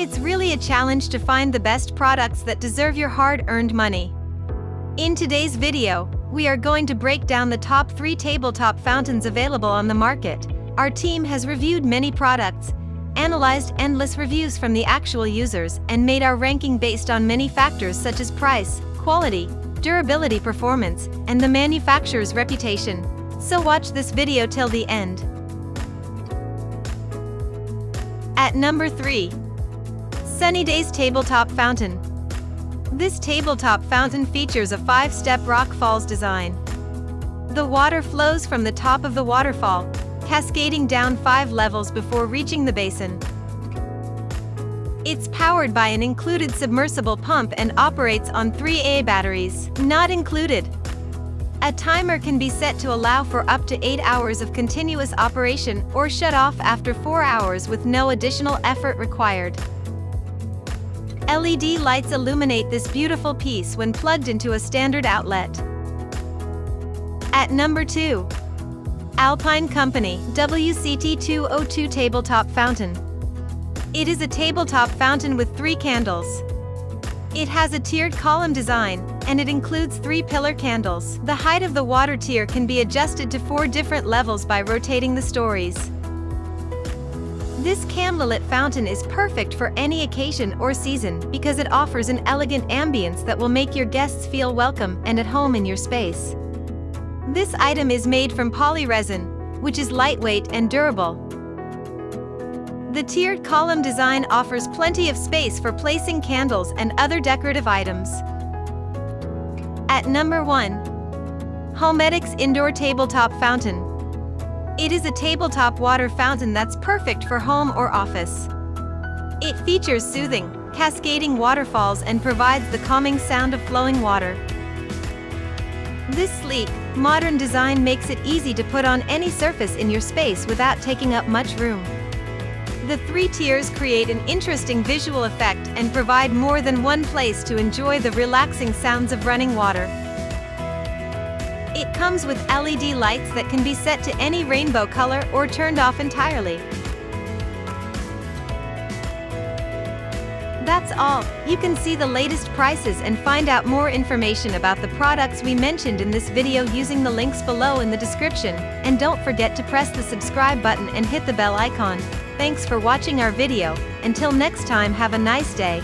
it's really a challenge to find the best products that deserve your hard-earned money. In today's video, we are going to break down the top 3 tabletop fountains available on the market. Our team has reviewed many products, analyzed endless reviews from the actual users, and made our ranking based on many factors such as price, quality, durability performance, and the manufacturer's reputation. So watch this video till the end. At number 3. Sunnydaze Tabletop Fountain. This tabletop fountain features a five-step rock falls design. The water flows from the top of the waterfall, cascading down five levels before reaching the basin. It's powered by an included submersible pump and operates on 3A batteries, not included. A timer can be set to allow for up to 8 hours of continuous operation or shut off after 4 hours with no additional effort required. LED lights illuminate this beautiful piece when plugged into a standard outlet. At number 2. Alpine Company WCT202 Tabletop Fountain. It is a tabletop fountain with three candles. It has a tiered column design, and it includes three pillar candles. The height of the water tier can be adjusted to four different levels by rotating the stories. This candlelit fountain is perfect for any occasion or season because it offers an elegant ambience that will make your guests feel welcome and at home in your space. This item is made from poly resin, which is lightweight and durable. The tiered column design offers plenty of space for placing candles and other decorative items. At number 1. Homedics Indoor Tabletop Fountain. It is a tabletop water fountain that's perfect for home or office. It features soothing, cascading waterfalls and provides the calming sound of flowing water. This sleek, modern design makes it easy to put on any surface in your space without taking up much room. The three tiers create an interesting visual effect and provide more than one place to enjoy the relaxing sounds of running water. It comes with LED lights that can be set to any rainbow color or turned off entirely. That's all. You can see the latest prices and find out more information about the products we mentioned in this video using the links below in the description. And don't forget to press the subscribe button and hit the bell icon. Thanks for watching our video, until next time have a nice day.